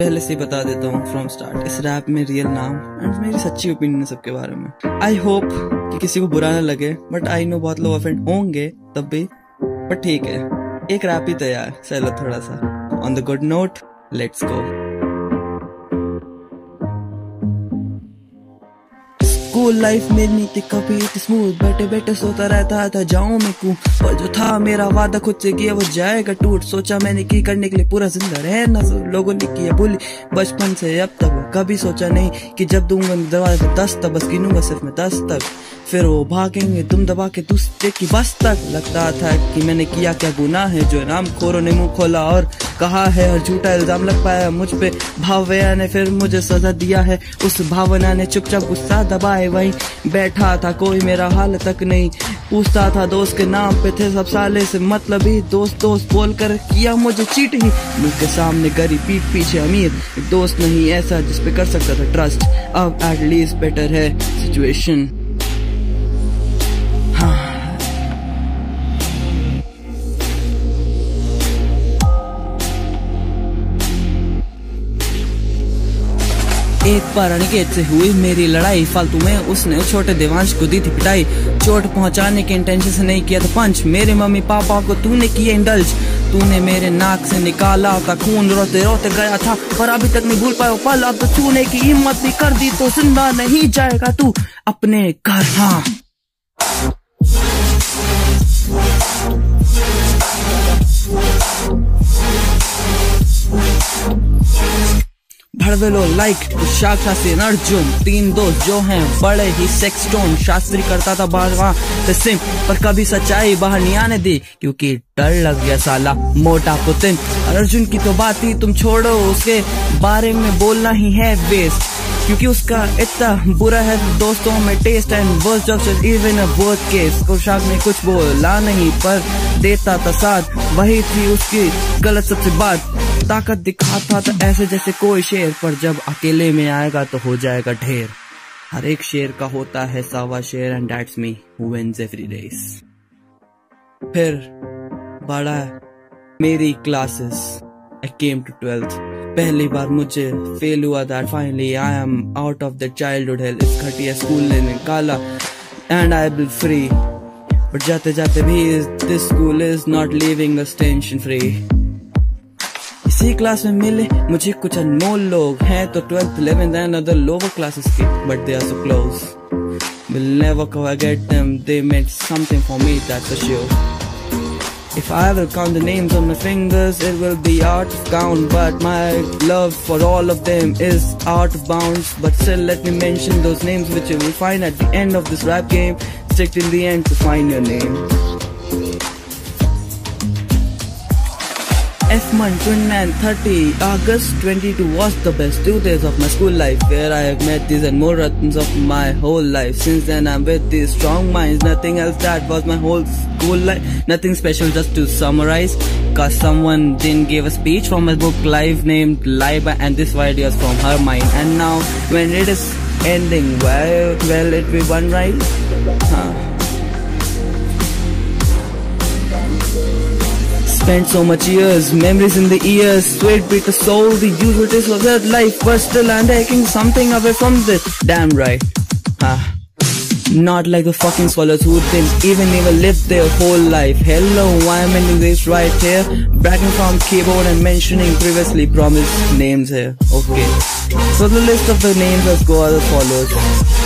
पहले से बता देता हूँ फ्रॉम स्टार्ट इस रैप में रियल नाम एंड मेरी सच्ची ओपिनियन है सबके बारे में। आई होप कि किसी को बुरा ना लगे बट आई नो बहुत लोग ऑफेंड होंगे तब भी बट ठीक है। एक रैप ही तैयार चलो थोड़ा सा। On the good note let's go school life मेरी नहीं थी कभी स्मूथ बैठे बैठे सोता रहता था, जाऊँ मैं कू पर जो था मेरा वादा खुद से किया, वो जाएगा टूट। सोचा मैंने की करने के लिए पूरा ज़िंदा रहना लोगों ने किया बोली बचपन से अब तक कभी सोचा नहीं कि जब दूँगा दरवाज़ा दस तक, बस गिनूँगा सिर्फ़ मैं दस तक। फिर वो भागेंगे, तुम दबा के दूसरे की बस तक। लगता था कि मैंने किया क्या गुनाह है जो राम खोरों ने मुँह खोला और कहा है, और झूठा इल्ज़ाम लग पाया मुझ पे। भावया ने फिर मुझे सजा दिया है, उस भावना ने चुपचाप गुस्सा दबाए। वहीं बैठा था कोई मेरा हाल तक नहीं। पूछता था दोस्त के नाम पे थे सब साले से मतलब ही दोस्त दोस्त बोल कर किया मुझे चीट ही। मुझ के सामने गरीब पीठ पीछे अमीर। दोस्त नहीं ऐसा जिसपे कर सकता था ट्रस्ट अब एटलीस्ट बेटर है सिचुएशन एक बार अनिकेत से हुई मेरी लड़ाई। फालतू में उसने छोटे देवांश को दी थी पिटाई। चोट पहुँचाने के इंटेंशन से नहीं किया था पंच मेरे मम्मी पापा को तूने किया इंडल्ज तूने मेरे नाक से निकाला था खून। रोते रोते गया था, पर अभी तक नहीं भूल पाया पल अब तो छूने की हिम्मत भी कर दी तो ज़िंदा नहीं जाएगा तू अपने घर। हाँ। भड़वेलो लाइक शाख शास्त्री अर्जुन, तीन दोस्त जो हैं, बड़े ही सेक्स टोन शास्त्री करता था बाहर सिम पर कभी सच्चाई बाहर नहीं आने दी, क्योंकि डर लग गया साला, मोटा पुतिन। अर्जुन की तो बात ही तुम छोड़ो, उसके बारे में बोलना ही है वेस्ट क्योंकि उसका इतना बुरा है, दोस्तों में test and worst job even a worst case कोशाक ने कुछ बोला नहीं, पर देता था साथ, वही थी उसकी गलत सबसे बात। ताकत दिखाता था ऐसे जैसे कोई शेर, पर जब अकेले में आएगा तो हो जाएगा ढेर। हर एक शेर का होता है सावा शेर and that's me wins every race फिर, बड़ा, मेरी classes I came to twelfth पहली बार मुझे फेल हुआ that finally I am out of the childhood health इस घटिया स्कूल ने निकाला and I will free but जाते जाते भी this school is not living us tension free इसी क्लास में मिले मुझे कुछ अनमोल लोग हैं तो twelfth eleventh and other lower classes के but they are so close will never forget them they meant something for me that's for sure If I will count the names on my fingers, it will be out of count. But my love for all of them is out of bounds. But still, let me mention those names which you will find at the end of this rap game. Stick till the end to find your name. F-Man 29 30 August 22 was the best two days of my school life where I have met these and more ratans of my whole life. Since then I'm with these strong minds, nothing else that was my whole school life. Nothing special just to summarize cause someone didn't give a speech from a book live named Liba and this video is from her mind. And now when it is ending, well, well it be one right? Huh. Spent so much years, memories in the ears, sweat beat the soul, the usual taste of that life, but still I'm taking something away from this. Damn right. Ah. Not like the fucking swallows who didn't even even live their whole life. Hello, I'm I ending this right here. Bragging from keyboard and mentioning previously promised names here. Okay. So the list of the names let's go as follows.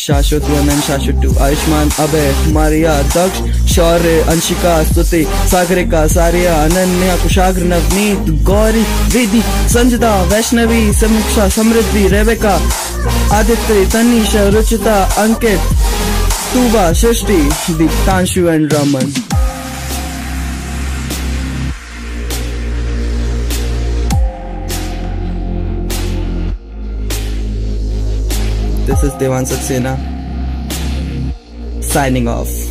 Shashwat one Shashwat two Ayushman. Abhay, Maria, Daksh, Shaurya, Anshika, Stuti Sagarika Sariya, Ananya, Kushagra, Navneet, Gauri Vidhi Sanjida Vaishnavi, Samiksha, Samriddhi, Rebecca, Aditya Tanisha Ruchita, Ankit, Tuba, Srishti, Diptanshu and Raman This is Devan Saxena signing off.